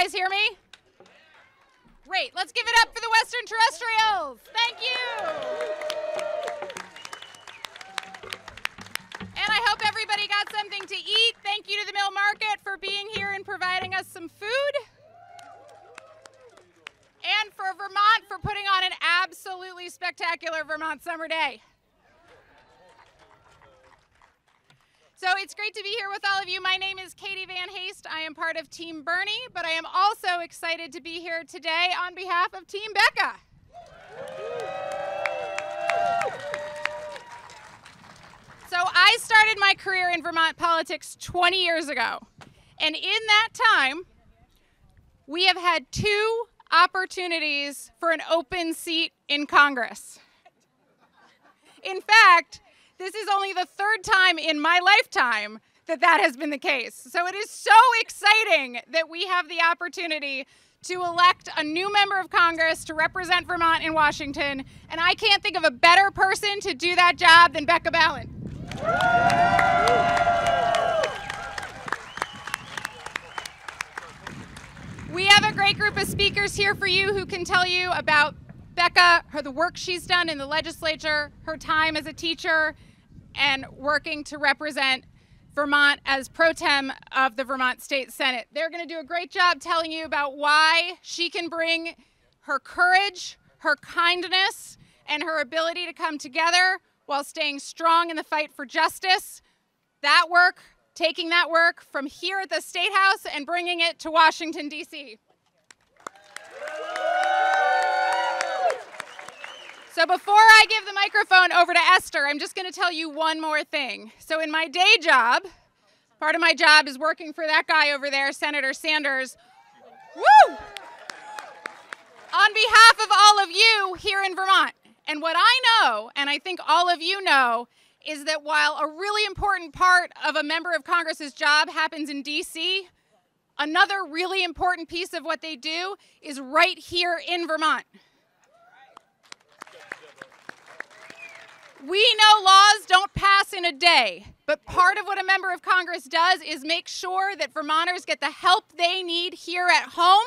guys hear me? Great. Let's give it up for the Western Terrestrials. Thank you. And I hope everybody got something to eat. Thank you to the Mill Market for being here and providing us some food. And for Vermont for putting on an absolutely spectacular Vermont summer day. It's great to be here with all of you. My name is Katie Van Haste. I am part of Team Bernie, but I am also excited to be here today on behalf of Team Becca. So I started my career in Vermont politics 20 years ago. And in that time, we have had two opportunities for an open seat in Congress. In fact, this is only the third time in my lifetime that that has been the case. So it is so exciting that we have the opportunity to elect a new member of Congress to represent Vermont in Washington. And I can't think of a better person to do that job than Becca Balint. We have a great group of speakers here for you who can tell you about Becca, her the work she's done in the legislature, her time as a teacher, and working to represent Vermont as pro tem of the Vermont State Senate. They're going to do a great job telling you about why she can bring her courage, her kindness, and her ability to come together while staying strong in the fight for justice. That work, taking that work from here at the State House and bringing it to Washington, D.C. So before I give the microphone over to Esther, I'm just going to tell you one more thing. So in my day job, part of my job is working for that guy over there, Senator Sanders. Woo! On behalf of all of you here in Vermont. And what I know, and I think all of you know, is that while a really important part of a member of Congress's job happens in DC, another really important piece of what they do is right here in Vermont. We know laws don't pass in a day, but part of what a member of Congress does is make sure that Vermonters get the help they need here at home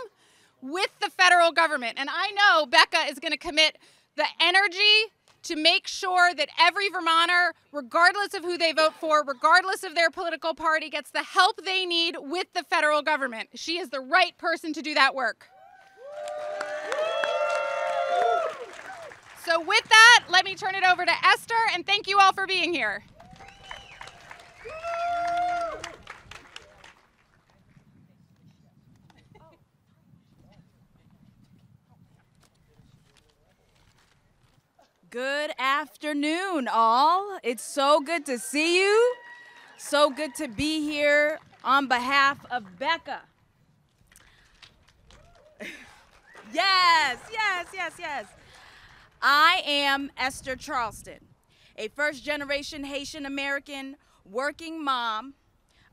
with the federal government. And I know Becca is going to commit the energy to make sure that every Vermonter, regardless of who they vote for, regardless of their political party, gets the help they need with the federal government. She is the right person to do that work. So, with that, let me turn it over to Esther, and thank you all for being here. Good afternoon, all. It's so good to see you. So good to be here on behalf of Becca. yes, yes, yes, yes. I am Esther Charlestin, a first generation Haitian American working mom,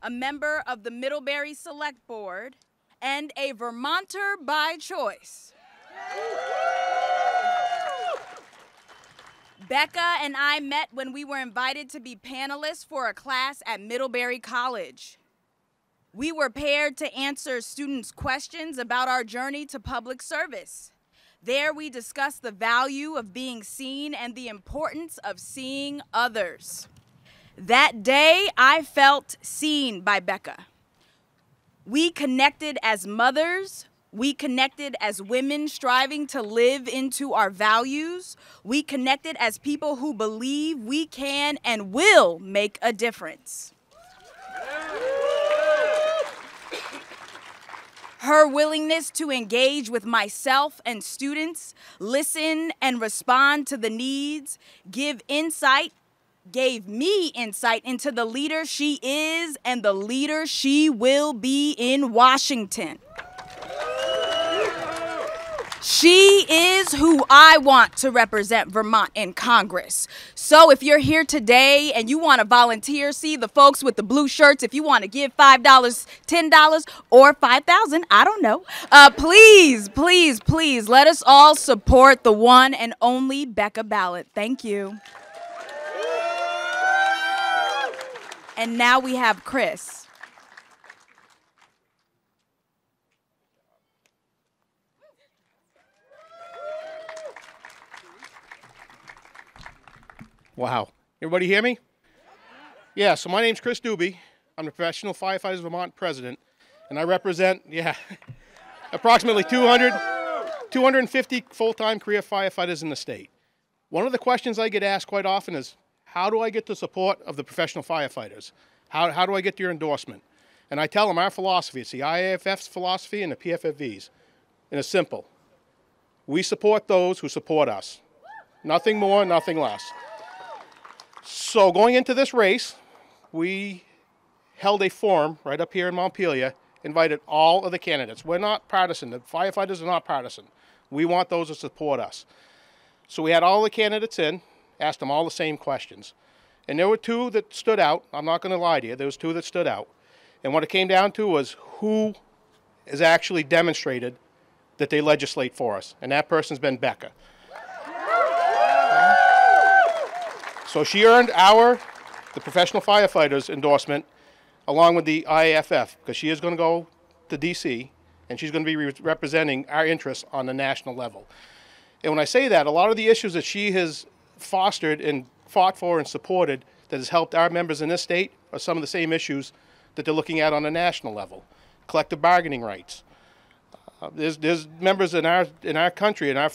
a member of the Middlebury Select Board, and a Vermonter by choice. Becca and I met when we were invited to be panelists for a class at Middlebury College. We were paired to answer students' questions about our journey to public service. There, we discussed the value of being seen and the importance of seeing others. That day, I felt seen by Becca. We connected as mothers. We connected as women striving to live into our values. We connected as people who believe we can and will make a difference. Her willingness to engage with myself and students, listen and respond to the needs, give insight, gave me insight into the leader she is and the leader she will be in Washington. She is who I want to represent Vermont in Congress. So if you're here today and you want to volunteer, see the folks with the blue shirts, if you want to give $5, $10, or 5000 I don't know, uh, please, please, please let us all support the one and only Becca Balint. Thank you. And now we have Chris. Wow. Everybody hear me? Yeah, so my name's Chris Doobie. I'm the Professional Firefighters Vermont president, and I represent, yeah, approximately 200, 250 full-time career firefighters in the state. One of the questions I get asked quite often is, how do I get the support of the professional firefighters? How, how do I get your endorsement? And I tell them our philosophy, it's the IAFF's philosophy and the PFFV's. And it's simple. We support those who support us. Nothing more, nothing less. So going into this race, we held a forum right up here in Montpelier, invited all of the candidates. We're not partisan. The firefighters are not partisan. We want those to support us. So we had all the candidates in, asked them all the same questions. And there were two that stood out. I'm not going to lie to you. There was two that stood out. And what it came down to was who has actually demonstrated that they legislate for us. And that person's been Becca. So she earned our, the professional firefighters endorsement, along with the IAFF, because she is going to go to DC and she's going to be re representing our interests on the national level. And when I say that, a lot of the issues that she has fostered and fought for and supported that has helped our members in this state are some of the same issues that they're looking at on a national level. Collective bargaining rights. Uh, there's, there's members in our, in our country, and our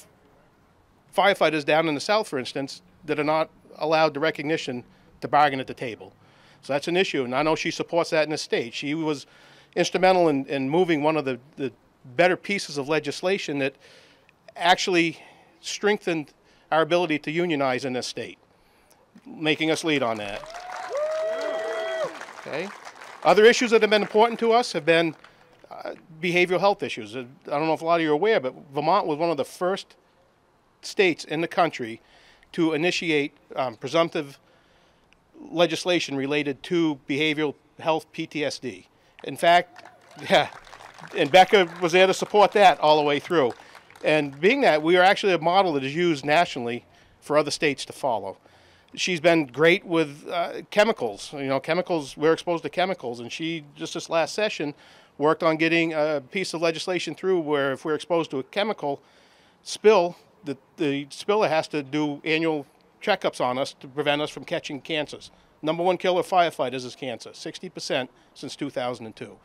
firefighters down in the South, for instance, that are not allowed the recognition to bargain at the table. So that's an issue, and I know she supports that in the state. She was instrumental in, in moving one of the, the better pieces of legislation that actually strengthened our ability to unionize in this state, making us lead on that. Okay. Other issues that have been important to us have been uh, behavioral health issues. I don't know if a lot of you are aware, but Vermont was one of the first states in the country to initiate um, presumptive legislation related to behavioral health PTSD. In fact, yeah, and Becca was there to support that all the way through. And being that, we are actually a model that is used nationally for other states to follow. She's been great with uh, chemicals. You know, chemicals, we're exposed to chemicals. And she, just this last session, worked on getting a piece of legislation through where if we're exposed to a chemical spill, the, the spiller has to do annual checkups on us to prevent us from catching cancers. Number one killer firefighters is cancer, 60% since 2002.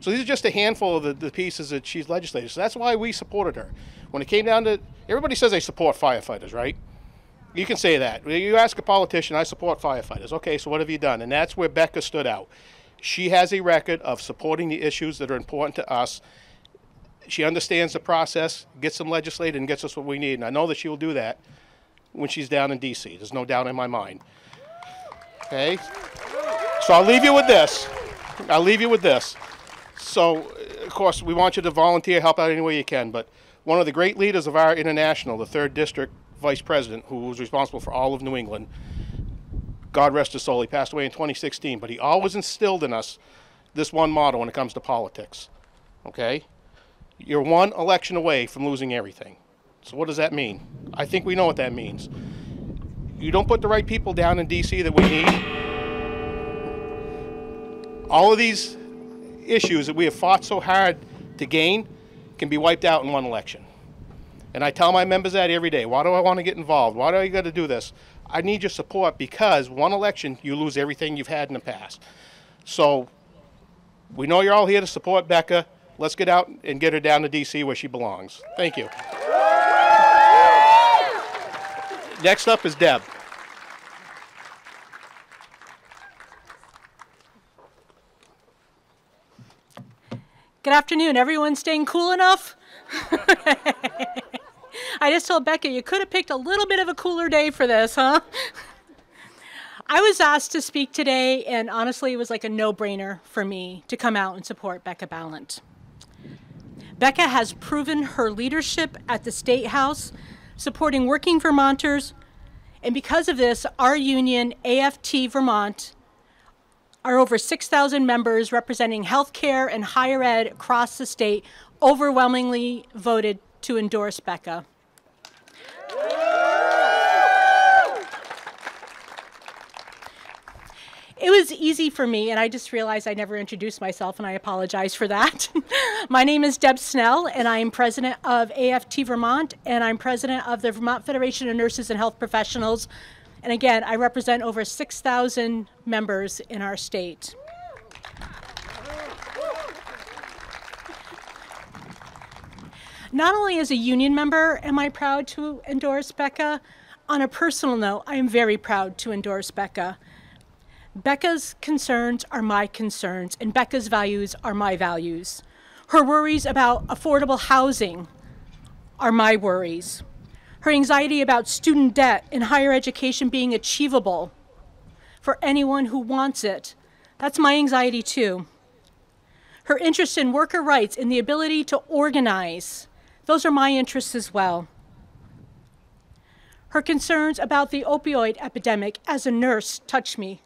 So these are just a handful of the, the, pieces that she's legislated. So that's why we supported her. When it came down to, everybody says they support firefighters, right? You can say that. You ask a politician, I support firefighters. Okay, so what have you done? And that's where Becca stood out. She has a record of supporting the issues that are important to us. She understands the process, gets them legislated, and gets us what we need. And I know that she will do that when she's down in D.C. There's no doubt in my mind. Okay? So I'll leave you with this. I'll leave you with this. So, of course, we want you to volunteer, help out any way you can. But one of the great leaders of our international, the third district vice president, who was responsible for all of New England, God rest his soul, he passed away in 2016. But he always instilled in us this one motto when it comes to politics. Okay? You're one election away from losing everything. So, what does that mean? I think we know what that means. You don't put the right people down in D.C. that we need. All of these issues that we have fought so hard to gain can be wiped out in one election. And I tell my members that every day. Why do I want to get involved? Why do I got to do this? I need your support because one election, you lose everything you've had in the past. So we know you're all here to support Becca. Let's get out and get her down to D.C. where she belongs. Thank you. Next up is Deb. Good afternoon. Everyone staying cool enough? I just told Becca you could have picked a little bit of a cooler day for this, huh? I was asked to speak today, and honestly, it was like a no brainer for me to come out and support Becca Balint. Becca has proven her leadership at the State House, supporting working Vermonters, and because of this, our union, AFT Vermont, our over 6,000 members representing healthcare and higher ed across the state overwhelmingly voted to endorse Becca. It was easy for me, and I just realized I never introduced myself, and I apologize for that. My name is Deb Snell, and I am president of AFT Vermont, and I'm president of the Vermont Federation of Nurses and Health Professionals. And again, I represent over 6,000 members in our state. Not only as a union member am I proud to endorse Becca, on a personal note, I am very proud to endorse Becca. Becca's concerns are my concerns, and Becca's values are my values. Her worries about affordable housing are my worries. Her anxiety about student debt and higher education being achievable for anyone who wants it, that's my anxiety too. Her interest in worker rights and the ability to organize, those are my interests as well. Her concerns about the opioid epidemic as a nurse touch me.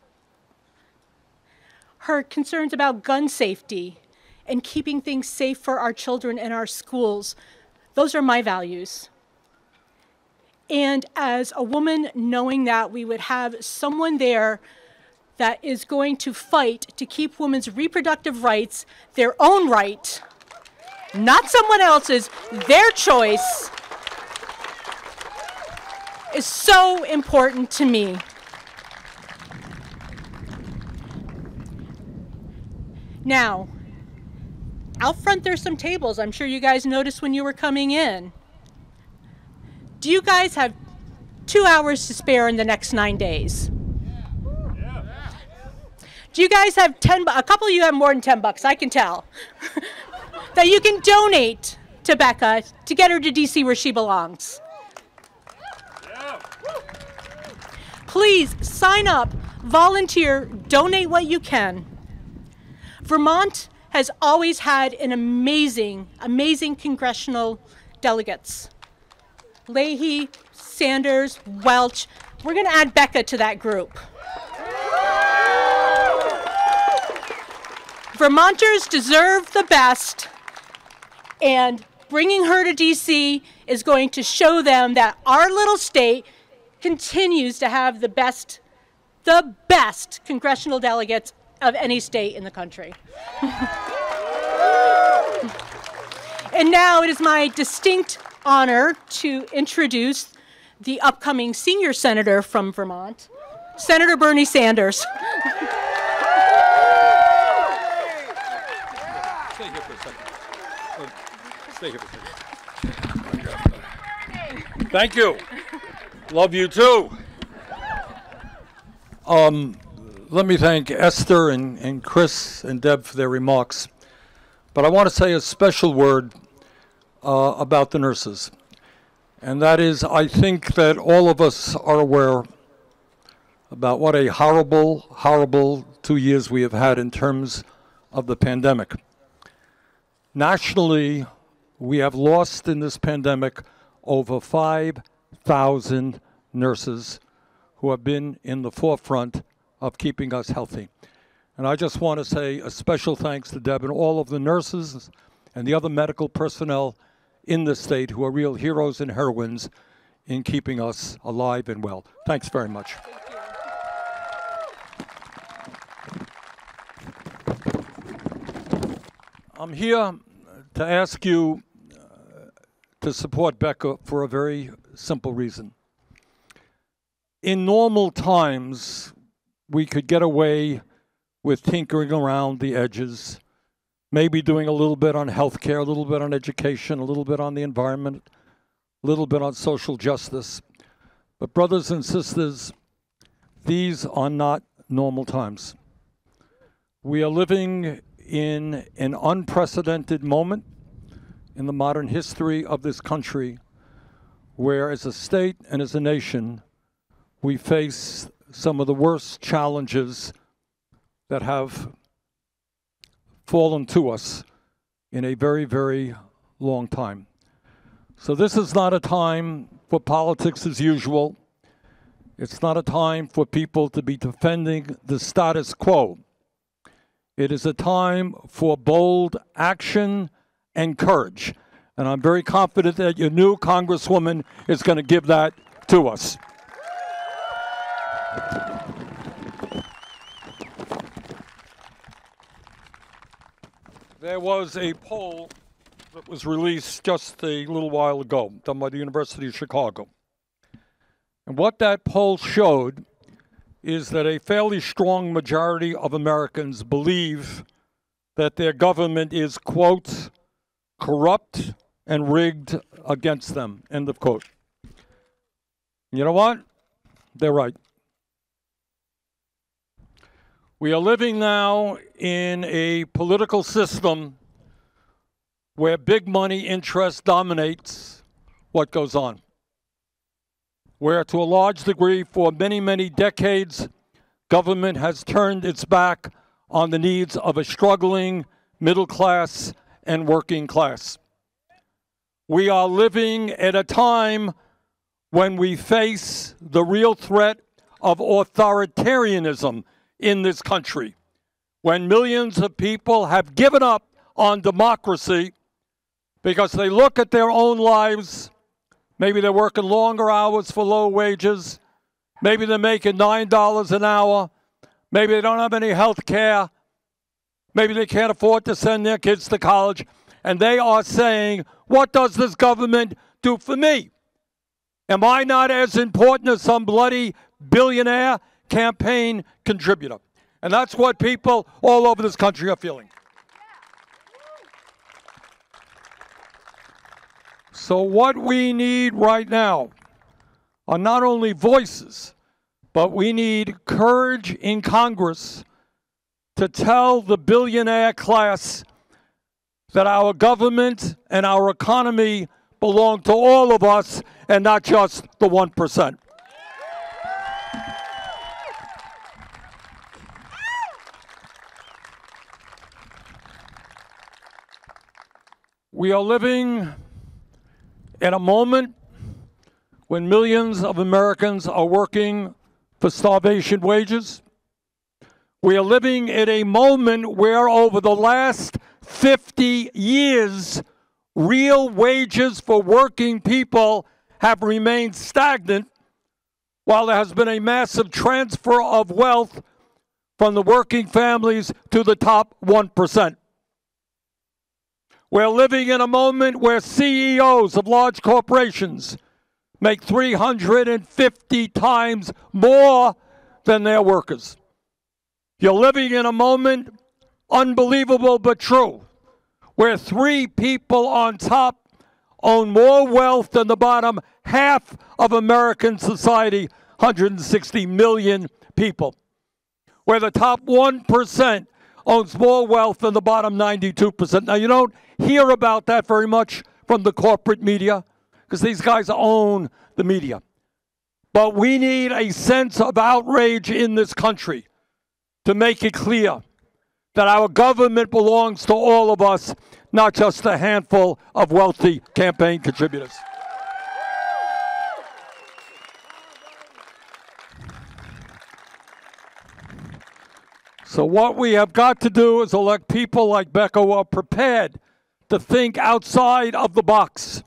Her concerns about gun safety and keeping things safe for our children in our schools, those are my values. And as a woman, knowing that we would have someone there that is going to fight to keep women's reproductive rights their own right, not someone else's, their choice, is so important to me. Now, out front there's some tables. I'm sure you guys noticed when you were coming in. Do you guys have two hours to spare in the next nine days? Do you guys have 10 A couple of you have more than 10 bucks, I can tell. that you can donate to Becca to get her to DC where she belongs. Please sign up, volunteer, donate what you can. Vermont has always had an amazing, amazing congressional delegates. Leahy, Sanders, Welch. We're going to add Becca to that group. Vermonters deserve the best, and bringing her to DC is going to show them that our little state continues to have the best, the best congressional delegates of any state in the country. and now it is my distinct honor to introduce the upcoming senior senator from Vermont, Senator Bernie Sanders. Stay here for a second. Stay here for a second. Thank you. Love you too. Um, let me thank Esther and, and Chris and Deb for their remarks. But I want to say a special word uh, about the nurses. And that is, I think that all of us are aware about what a horrible, horrible two years we have had in terms of the pandemic. Nationally, we have lost in this pandemic over 5,000 nurses who have been in the forefront of keeping us healthy. And I just want to say a special thanks to Deb and all of the nurses and the other medical personnel in the state who are real heroes and heroines in keeping us alive and well. Thanks very much. I'm here to ask you uh, to support Becca for a very simple reason. In normal times, we could get away with tinkering around the edges, maybe doing a little bit on healthcare, a little bit on education, a little bit on the environment, a little bit on social justice. But, brothers and sisters, these are not normal times. We are living in an unprecedented moment in the modern history of this country where, as a state and as a nation, we face some of the worst challenges that have fallen to us in a very, very long time. So, this is not a time for politics as usual. It's not a time for people to be defending the status quo. It is a time for bold action and courage. And I'm very confident that your new Congresswoman is going to give that to us. There was a poll that was released just a little while ago, done by the University of Chicago. And what that poll showed is that a fairly strong majority of Americans believe that their government is, quote, corrupt and rigged against them, end of quote. You know what? They're right. We are living now in a political system where big money interest dominates what goes on. Where, to a large degree, for many, many decades, government has turned its back on the needs of a struggling middle class and working class. We are living at a time when we face the real threat of authoritarianism in this country, when millions of people have given up on democracy because they look at their own lives. Maybe they're working longer hours for low wages. Maybe they're making $9 an hour. Maybe they don't have any health care. Maybe they can't afford to send their kids to college. And they are saying, What does this government do for me? Am I not as important as some bloody billionaire campaign contributor? And that's what people all over this country are feeling. So, what we need right now are not only voices, but we need courage in Congress to tell the billionaire class that our government and our economy belong to all of us and not just the 1%. We are living in a moment when millions of Americans are working for starvation wages. We are living in a moment where, over the last 50 years, real wages for working people have remained stagnant, while there has been a massive transfer of wealth from the working families to the top 1%. We're living in a moment where CEOs of large corporations make 350 times more than their workers. You're living in a moment, unbelievable but true, where three people on top own more wealth than the bottom half of American society, 160 million people. Where the top 1% owns more wealth than the bottom 92%. Now, you don't hear about that very much from the corporate media because these guys own the media. But we need a sense of outrage in this country to make it clear that our government belongs to all of us, not just a handful of wealthy campaign contributors. So, what we have got to do is elect people like Becca who are prepared to think outside of the box,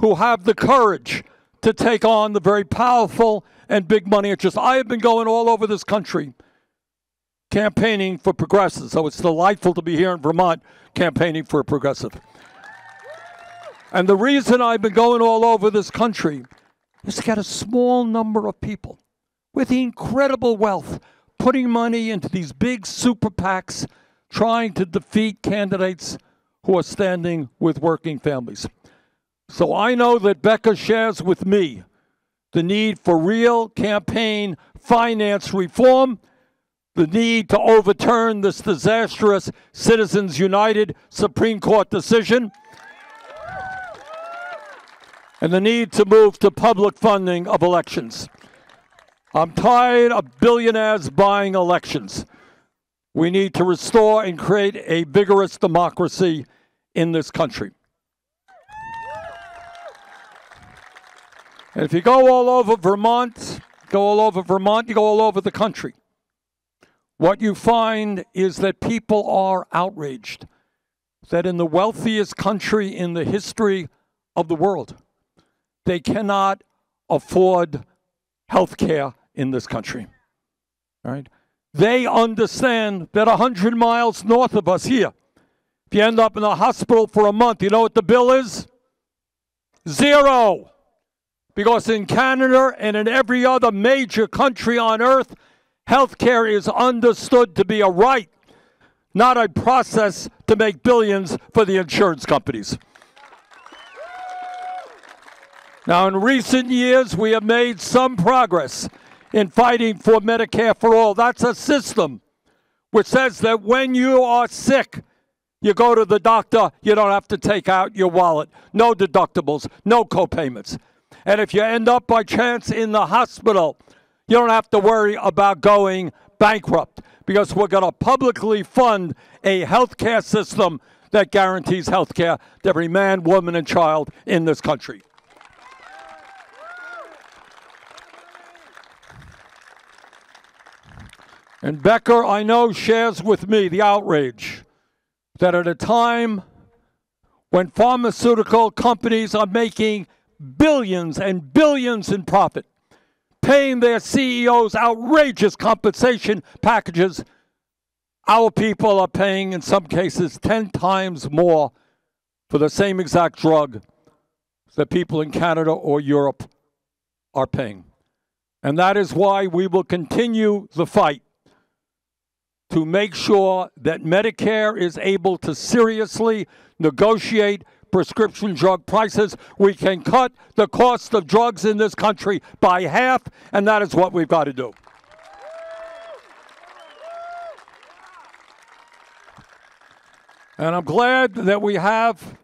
who have the courage to take on the very powerful and big money interests. I have been going all over this country campaigning for progressives, so it's delightful to be here in Vermont campaigning for a progressive. And the reason I've been going all over this country is to get a small number of people with incredible wealth putting money into these big super PACs trying to defeat candidates who are standing with working families. So I know that Becca shares with me the need for real campaign finance reform, the need to overturn this disastrous Citizens United Supreme Court decision, and the need to move to public funding of elections. I'm tired of billionaires buying elections. We need to restore and create a vigorous democracy in this country. And if you go all over Vermont, go all over Vermont, you go all over the country, what you find is that people are outraged that in the wealthiest country in the history of the world, they cannot afford health care in this country. Right? They understand that 100 miles north of us here, If you end up in a hospital for a month, you know what the bill is? Zero. Because in Canada and in every other major country on earth, health care is understood to be a right, not a process to make billions for the insurance companies. Now, in recent years, we have made some progress in fighting for Medicare for all. That's a system which says that when you are sick, you go to the doctor, you don't have to take out your wallet. No deductibles, no copayments. And if you end up by chance in the hospital, you don't have to worry about going bankrupt because we're going to publicly fund a health care system that guarantees health care to every man, woman, and child in this country. And Becca, I know, shares with me the outrage that at a time when pharmaceutical companies are making billions and billions in profit, paying their CEOs outrageous compensation packages, our people are paying, in some cases, 10 times more for the same exact drug that people in Canada or Europe are paying. And that is why we will continue the fight to make sure that Medicare is able to seriously negotiate prescription drug prices. We can cut the cost of drugs in this country by half, and that is what we've got to do. And I'm glad that we have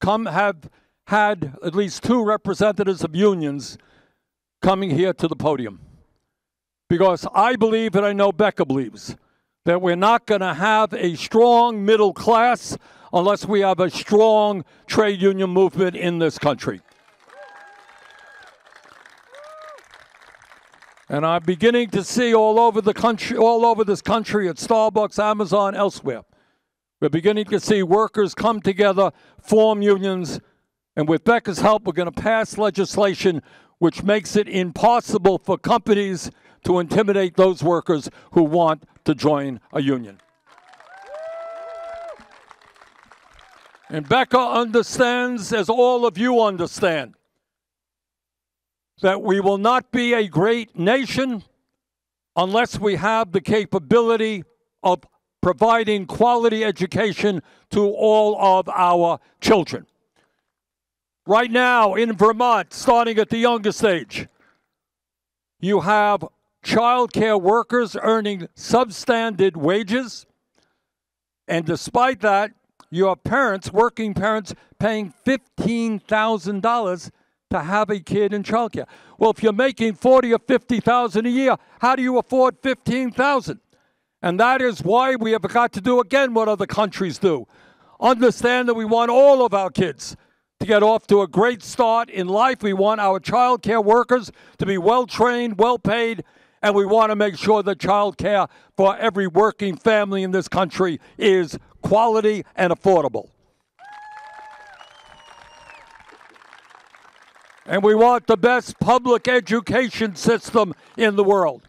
come have had at least two representatives of unions coming here to the podium. Because I believe and I know Becca believes that we're not going to have a strong middle class unless we have a strong trade union movement in this country. And I'm beginning to see all over the country, all over this country at Starbucks, Amazon, elsewhere. We're beginning to see workers come together, form unions, and with Becca's help, we're going to pass legislation which makes it impossible for companies to intimidate those workers who want to join a union. And Becca understands, as all of you understand, that we will not be a great nation unless we have the capability of providing quality education to all of our children. Right now in Vermont, starting at the youngest age, you have child care workers earning substandard wages. And despite that, you have parents, working parents, paying $15,000 to have a kid in childcare. Well, if you're making 40 or 50,000 a year, how do you afford 15,000? And that is why we have got to do again what other countries do. Understand that we want all of our kids to get off to a great start in life. We want our child care workers to be well trained, well paid, and we want to make sure that child care for every working family in this country is quality and affordable. And we want the best public education system in the world.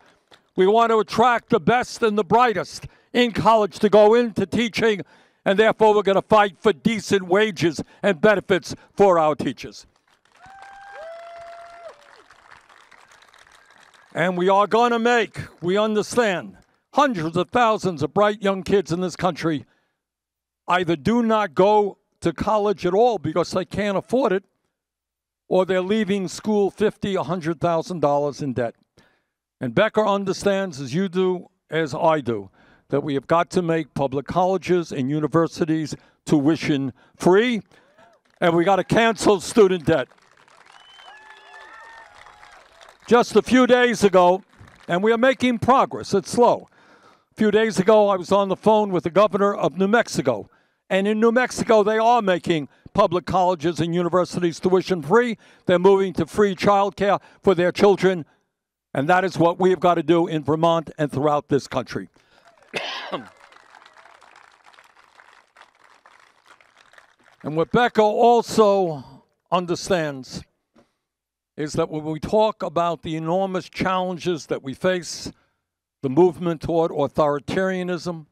We want to attract the best and the brightest in college to go into teaching, and therefore we're going to fight for decent wages and benefits for our teachers. And we are going to make, we understand, hundreds of thousands of bright young kids in this country either do not go to college at all because they can't afford it, or they're leaving school fifty, a hundred thousand dollars in debt. And Becca understands, as you do, as I do, that we have got to make public colleges and universities tuition free, and we got to cancel student debt just a few days ago, and we are making progress. It's slow. A few days ago, I was on the phone with the governor of New Mexico. And in New Mexico, they are making public colleges and universities tuition free. They're moving to free childcare for their children. And that is what we have got to do in Vermont and throughout this country. and what Becca also understands is that when we talk about the enormous challenges that we face, the movement toward authoritarianism,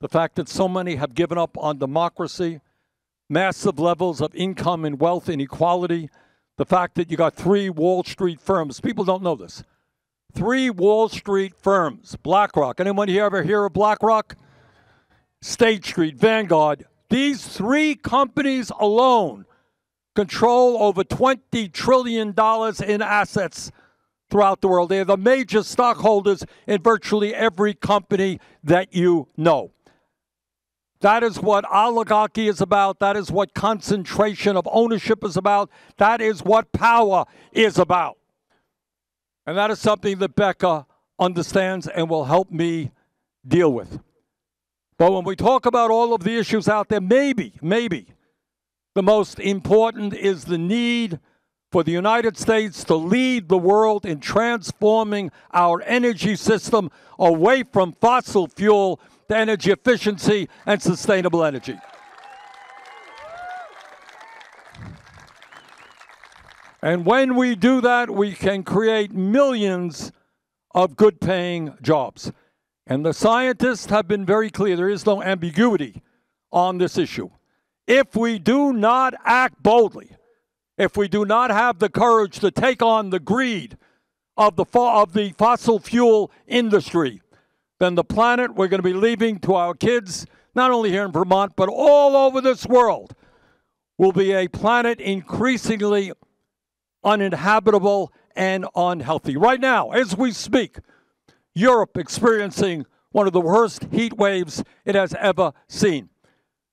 the fact that so many have given up on democracy, massive levels of income and wealth inequality, the fact that you got three Wall Street firms. People don't know this. Three Wall Street firms, BlackRock. Anyone here ever hear of BlackRock? State Street, Vanguard. These three companies alone control over $20 trillion in assets throughout the world. They are the major stockholders in virtually every company that you know. That is what oligarchy is about. That is what concentration of ownership is about. That is what power is about. And that is something that Becca understands and will help me deal with. But when we talk about all of the issues out there, maybe, maybe the most important is the need for the United States to lead the world in transforming our energy system away from fossil fuel to energy efficiency and sustainable energy. And when we do that, we can create millions of good paying jobs. And the scientists have been very clear there is no ambiguity on this issue. If we do not act boldly, if we do not have the courage to take on the greed of the, of the fossil fuel industry, then the planet we're going to be leaving to our kids, not only here in Vermont, but all over this world, will be a planet increasingly uninhabitable and unhealthy. Right now, as we speak, Europe experiencing one of the worst heat waves it has ever seen.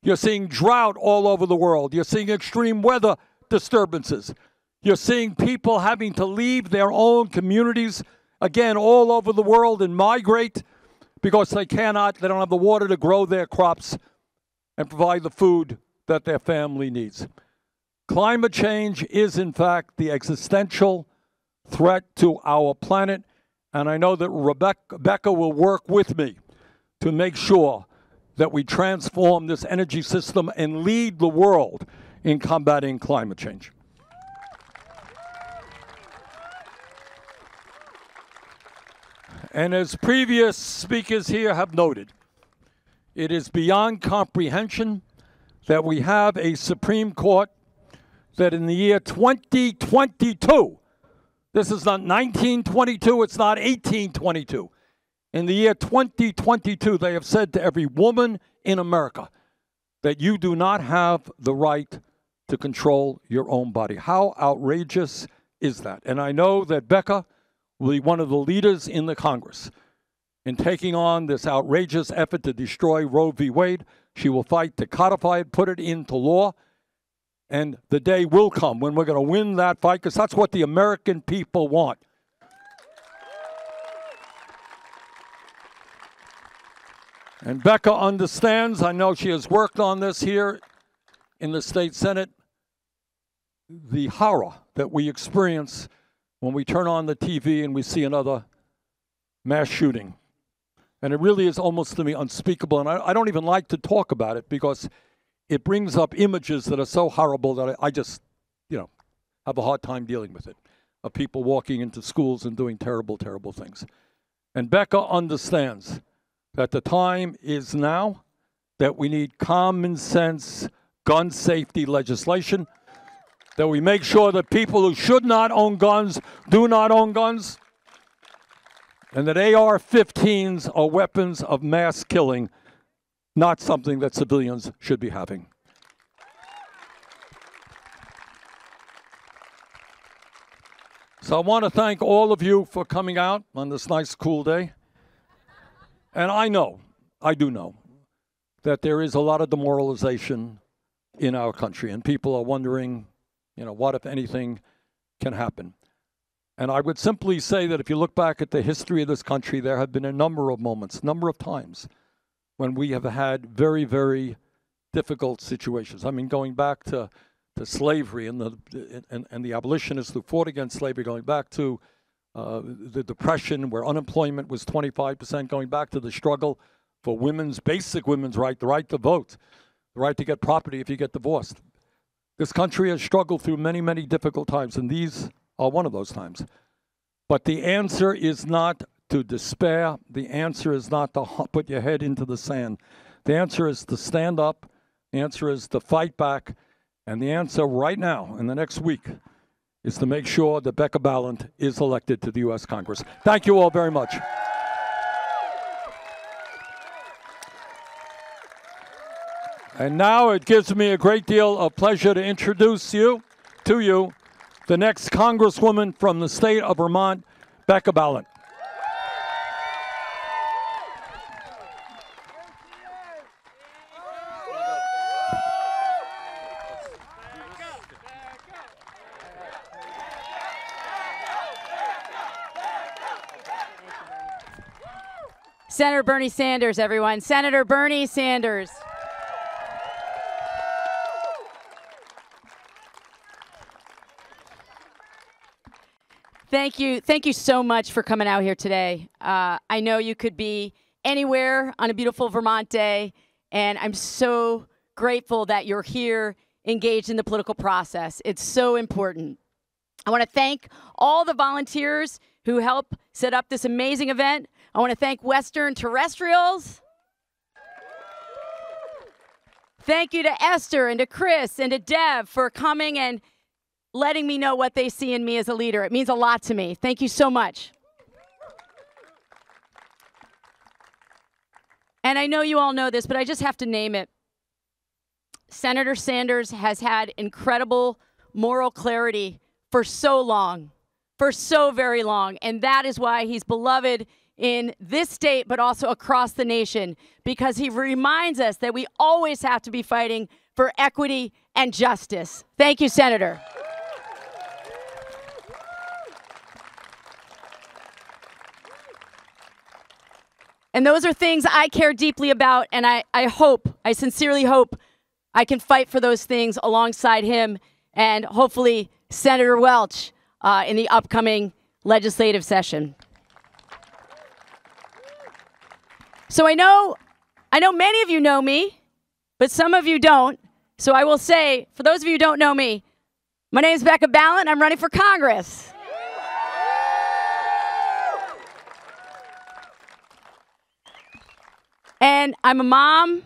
You're seeing drought all over the world. You're seeing extreme weather disturbances. You're seeing people having to leave their own communities again all over the world and migrate because they cannot, they don't have the water to grow their crops and provide the food that their family needs. Climate change is, in fact, the existential threat to our planet, and I know that Rebecca, Becca will work with me to make sure that we transform this energy system and lead the world in combating climate change. And as previous speakers here have noted, it is beyond comprehension that we have a Supreme Court that in the year 2022, this is not 1922, it's not 1822. In the year 2022, they have said to every woman in America that you do not have the right to control your own body. How outrageous is that? And I know that Becca will be one of the leaders in the Congress in taking on this outrageous effort to destroy Roe v. Wade. She will fight to codify it, put it into law. And the day will come when we're going to win that fight because that's what the American people want. And Becca understands, I know she has worked on this here in the state Senate, the horror that we experience when we turn on the TV and we see another mass shooting. And it really is almost to me unspeakable. And I, I don't even like to talk about it because it brings up images that are so horrible that I, I just, you know, have a hard time dealing with it of people walking into schools and doing terrible, terrible things. And Becca understands that the time is now that we need common sense gun safety legislation, that we make sure that people who should not own guns do not own guns, and that AR 15s are weapons of mass killing, not something that civilians should be having. So I want to thank all of you for coming out on this nice, cool day. And I know, I do know, that there is a lot of demoralization in our country, and people are wondering, you know, what, if anything, can happen. And I would simply say that if you look back at the history of this country, there have been a number of moments, number of times, when we have had very, very difficult situations. I mean, going back to, to slavery and the, and, and the abolitionists who fought against slavery, going back to uh, the Depression, where unemployment was 25%, going back to the struggle for women's basic women's right, the right to vote, the right to get property if you get divorced. This country has struggled through many, many difficult times, and these are one of those times. But the answer is not to despair. The answer is not to put your head into the sand. The answer is to stand up. The answer is to fight back. And the answer right now, in the next week, is to make sure that Becca Balint is elected to the U.S. Congress. Thank you all very much. And now it gives me a great deal of pleasure to introduce you to you the next Congresswoman from the state of Vermont, Becca Balint. Senator Bernie Sanders, everyone. Senator Bernie Sanders. Thank you. Thank you so much for coming out here today. Uh, I know you could be anywhere on a beautiful Vermont day, and I'm so grateful that you're here engaged in the political process. It's so important. I want to thank all the volunteers who help set up this amazing event. I want to thank Western Terrestrials. Thank you to Esther and to Chris and to Deb for coming and letting me know what they see in me as a leader. It means a lot to me. Thank you so much. And I know you all know this, but I just have to name it. Senator Sanders has had incredible moral clarity for so long, for so very long. And that is why he's beloved in this state, but also across the nation, because he reminds us that we always have to be fighting for equity and justice. Thank you, Senator. And those are things I care deeply about, and I, I hope, I sincerely hope I can fight for those things alongside him and hopefully Senator Welch uh, in the upcoming legislative session. So I know, I know many of you know me, but some of you don't. So I will say, for those of you who don't know me, my name is Becca Balint. I'm running for Congress. And I'm a mom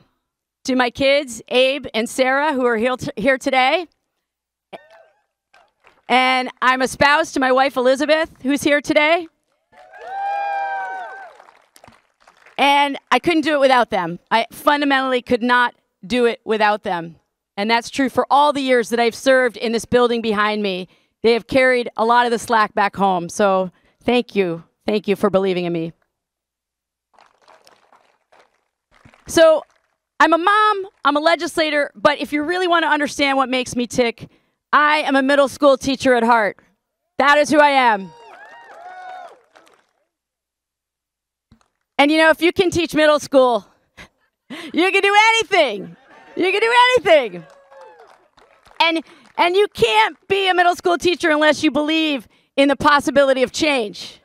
to my kids, Abe and Sarah, who are here, here today. And I'm a spouse to my wife, Elizabeth, who's here today. And I couldn't do it without them. I fundamentally could not do it without them. And that's true for all the years that I've served in this building behind me. They have carried a lot of the slack back home. So thank you. Thank you for believing in me. So I'm a mom, I'm a legislator, but if you really want to understand what makes me tick, I am a middle school teacher at heart. That is who I am. And you know, if you can teach middle school, you can do anything. You can do anything. And and you can't be a middle school teacher unless you believe in the possibility of change.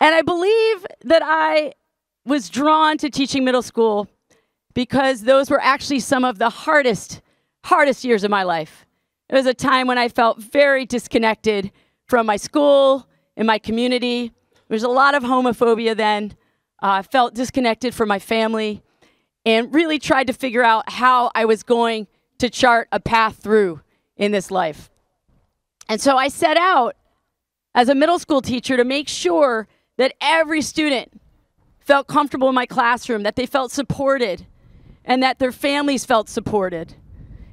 And I believe that I was drawn to teaching middle school because those were actually some of the hardest, hardest years of my life. It was a time when I felt very disconnected from my school and my community. There was a lot of homophobia then. Uh, I felt disconnected from my family and really tried to figure out how I was going to chart a path through in this life. And so I set out as a middle school teacher to make sure that every student felt comfortable in my classroom, that they felt supported, and that their families felt supported.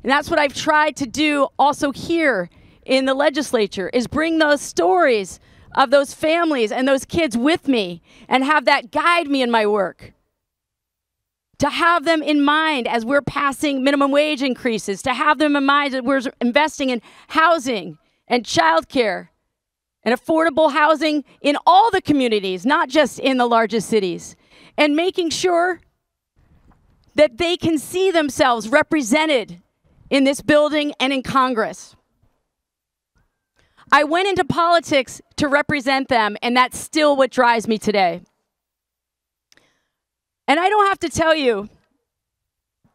And that's what I've tried to do also here in the legislature is bring those stories of those families and those kids with me and have that guide me in my work. To have them in mind as we're passing minimum wage increases, to have them in mind as we're investing in housing and childcare and affordable housing in all the communities, not just in the largest cities, and making sure that they can see themselves represented in this building and in Congress. I went into politics to represent them, and that's still what drives me today. And I don't have to tell you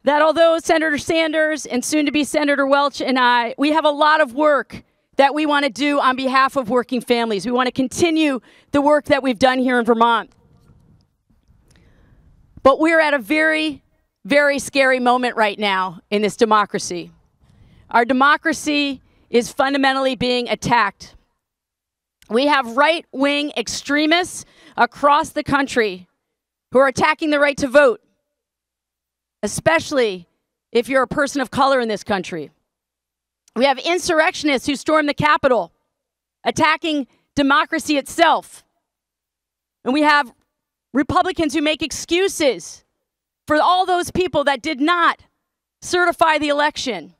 that although Senator Sanders and soon to be Senator Welch and I, we have a lot of work that we want to do on behalf of working families. We want to continue the work that we've done here in Vermont. But we're at a very, very scary moment right now in this democracy. Our democracy is fundamentally being attacked. We have right wing extremists across the country who are attacking the right to vote, especially if you're a person of color in this country. We have insurrectionists who storm the Capitol, attacking democracy itself. And we have Republicans who make excuses for all those people that did not certify the election.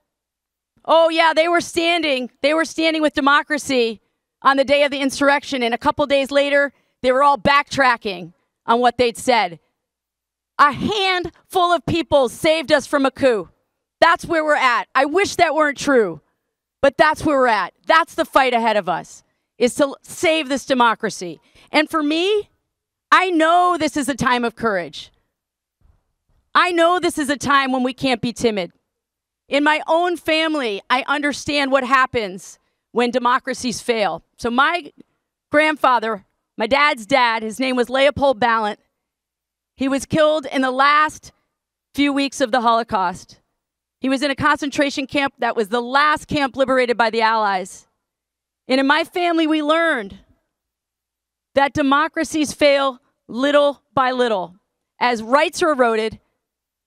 Oh, yeah, they were standing, they were standing with democracy on the day of the insurrection, and a couple days later, they were all backtracking on what they'd said. A handful of people saved us from a coup. That's where we're at. I wish that weren't true, but that's where we're at. That's the fight ahead of us, is to save this democracy. And for me, I know this is a time of courage. I know this is a time when we can't be timid. In my own family, I understand what happens when democracies fail. So, my grandfather my dad's dad, his name was Leopold Balint. He was killed in the last few weeks of the Holocaust. He was in a concentration camp that was the last camp liberated by the Allies. And in my family, we learned that democracies fail little by little as rights are eroded,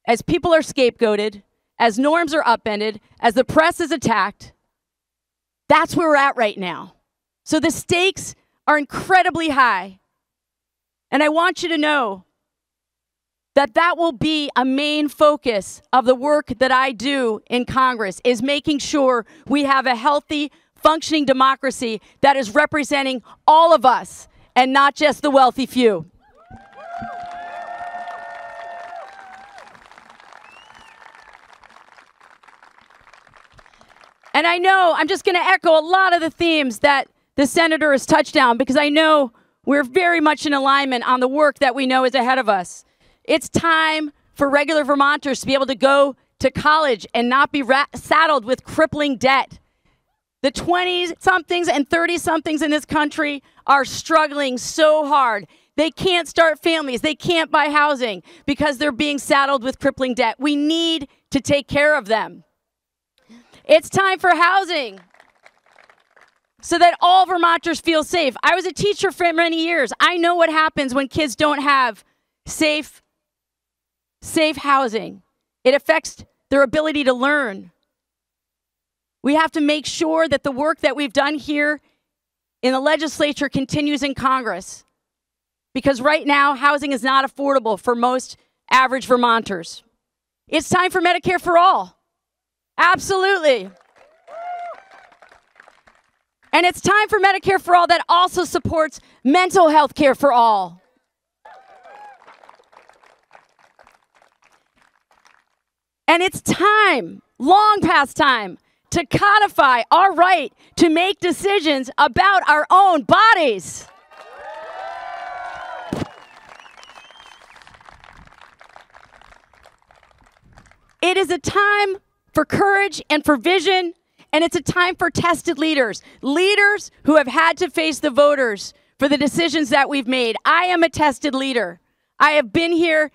as people are scapegoated, as norms are upended, as the press is attacked. That's where we're at right now. So the stakes are incredibly high. And I want you to know that that will be a main focus of the work that I do in Congress is making sure we have a healthy, functioning democracy that is representing all of us and not just the wealthy few. And I know I'm just going to echo a lot of the themes that the senator has touched on because I know we're very much in alignment on the work that we know is ahead of us. It's time for regular Vermonters to be able to go to college and not be ra- saddled with crippling debt. The 20 somethings and 30 somethings in this country are struggling so hard. They can't start families, they can't buy housing because they're being saddled with crippling debt. We need to take care of them. It's time for housing so that all Vermonters feel safe. I was a teacher for many years. I know what happens when kids don't have safe safe housing. It affects their ability to learn. We have to make sure that the work that we've done here in the legislature continues in Congress. Because right now, housing is not affordable for most average Vermonters. It's time for Medicare for all. Absolutely. And it's time for Medicare for All that also supports mental health care for all. And it's time, long past time, to codify our right to make decisions about our own bodies. It is a time for courage and for vision and it's a time for tested leaders, leaders who have had to face the voters for the decisions that we've made. I am a tested leader. I have been here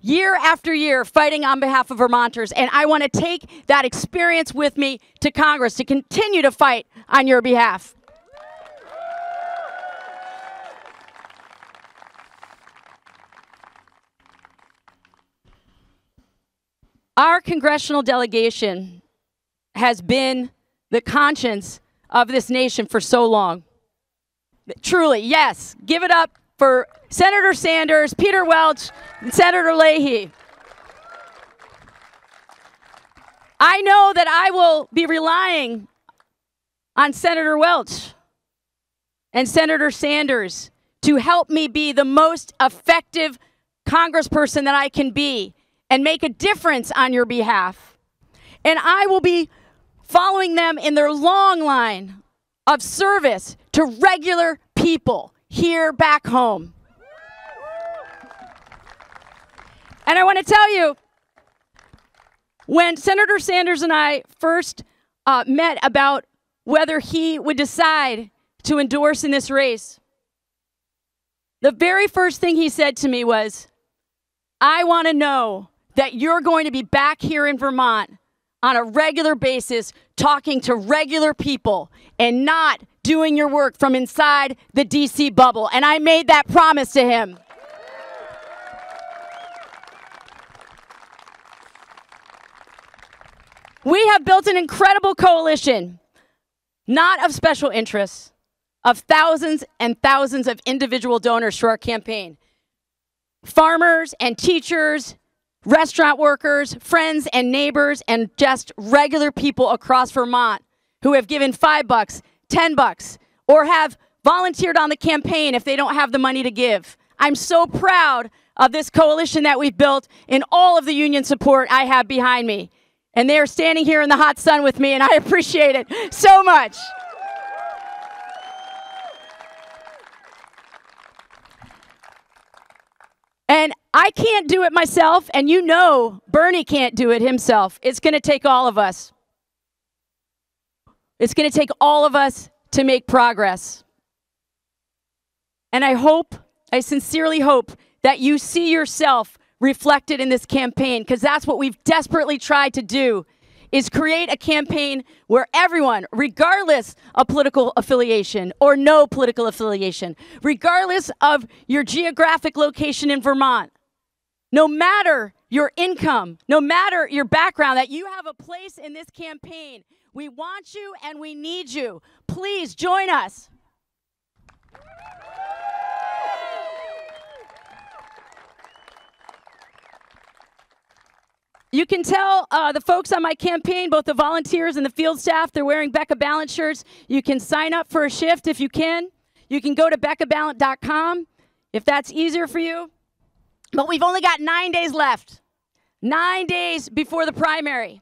year after year fighting on behalf of Vermonters, and I want to take that experience with me to Congress to continue to fight on your behalf. Our congressional delegation has been the conscience of this nation for so long. Truly, yes, give it up for Senator Sanders, Peter Welch, and Senator Leahy. I know that I will be relying on Senator Welch and Senator Sanders to help me be the most effective congressperson that I can be and make a difference on your behalf. And I will be following them in their long line of service to regular people here back home. And I want to tell you, when Senator Sanders and I first uh, met about whether he would decide to endorse in this race, the very first thing he said to me was, I want to know that you're going to be back here in Vermont on a regular basis talking to regular people and not doing your work from inside the DC bubble. And I made that promise to him. We have built an incredible coalition, not of special interests, of thousands and thousands of individual donors to our campaign. Farmers and teachers, restaurant workers, friends and neighbors, and just regular people across Vermont who have given five bucks, 10 bucks, or have volunteered on the campaign if they don't have the money to give. I'm so proud of this coalition that we've built and all of the union support I have behind me. And they are standing here in the hot sun with me, and I appreciate it so much. And I can't do it myself, and you know Bernie can't do it himself. It's going to take all of us. It's going to take all of us to make progress. And I hope, I sincerely hope, that you see yourself reflected in this campaign because that's what we've desperately tried to do is create a campaign where everyone regardless of political affiliation or no political affiliation regardless of your geographic location in Vermont no matter your income no matter your background that you have a place in this campaign. We want you and we need you. Please join us You can tell uh, the folks on my campaign, both the volunteers and the field staff, they're wearing Becca Balint shirts. You can sign up for a shift if you can. You can go to beccabalint.com if that's easier for you. But we've only got nine days left. Nine days before the primary.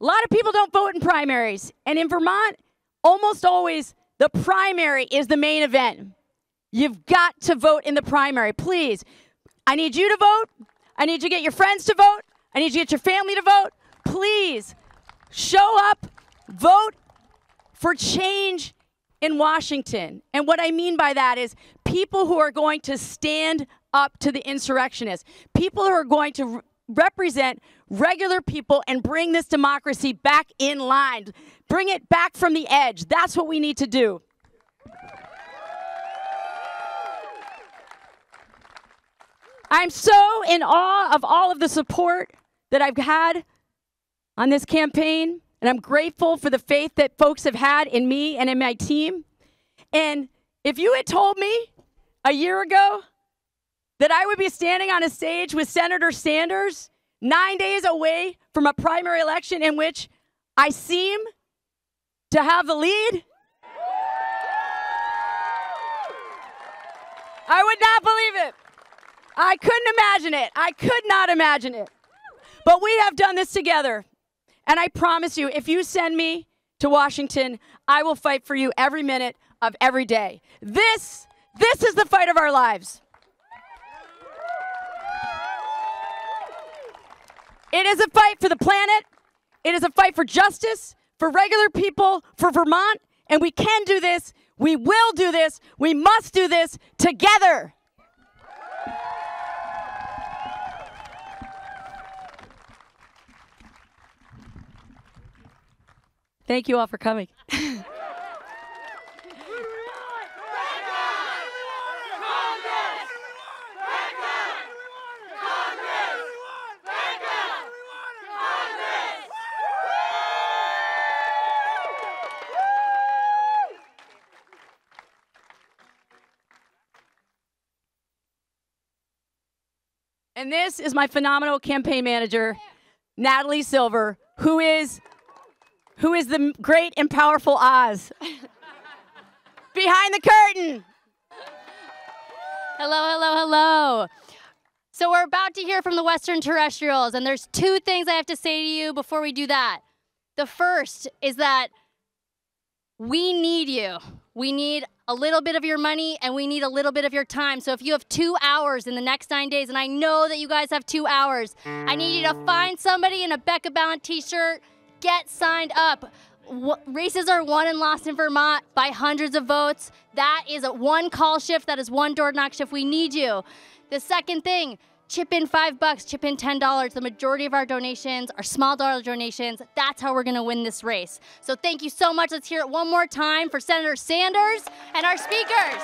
A lot of people don't vote in primaries. And in Vermont, almost always the primary is the main event. You've got to vote in the primary. Please, I need you to vote. I need you to get your friends to vote. I need you to get your family to vote. Please show up, vote for change in Washington. And what I mean by that is people who are going to stand up to the insurrectionists, people who are going to re- represent regular people and bring this democracy back in line, bring it back from the edge. That's what we need to do. I'm so in awe of all of the support that I've had on this campaign, and I'm grateful for the faith that folks have had in me and in my team. And if you had told me a year ago that I would be standing on a stage with Senator Sanders nine days away from a primary election in which I seem to have the lead, I would not believe it. I couldn't imagine it. I could not imagine it. But we have done this together. And I promise you, if you send me to Washington, I will fight for you every minute of every day. This, this is the fight of our lives. It is a fight for the planet. It is a fight for justice, for regular people, for Vermont. And we can do this. We will do this. We must do this together. Thank you all for coming. And this is my phenomenal campaign manager, Natalie Silver, who is who is the great and powerful Oz. Behind the curtain. Hello, hello, hello. So we're about to hear from the Western Terrestrials, and there's two things I have to say to you before we do that. The first is that we need you. We need a little bit of your money and we need a little bit of your time. So if you have two hours in the next nine days, and I know that you guys have two hours, I need you to find somebody in a Becca Balint t shirt Get signed up. W- races are won and lost in Vermont by hundreds of votes. That is a one call shift. That is one door knock shift. We need you. The second thing, chip in five bucks, chip in ten dollars. The majority of our donations are small dollar donations. That's how we're gonna win this race. So thank you so much. Let's hear it one more time for Senator Sanders and our speakers.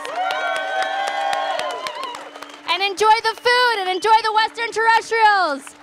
And enjoy the food and enjoy the Western Terrestrials.